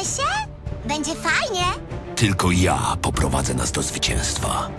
Pobawimy się? Będzie fajnie. Tylko ja poprowadzę nas do zwycięstwa.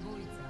zabójca.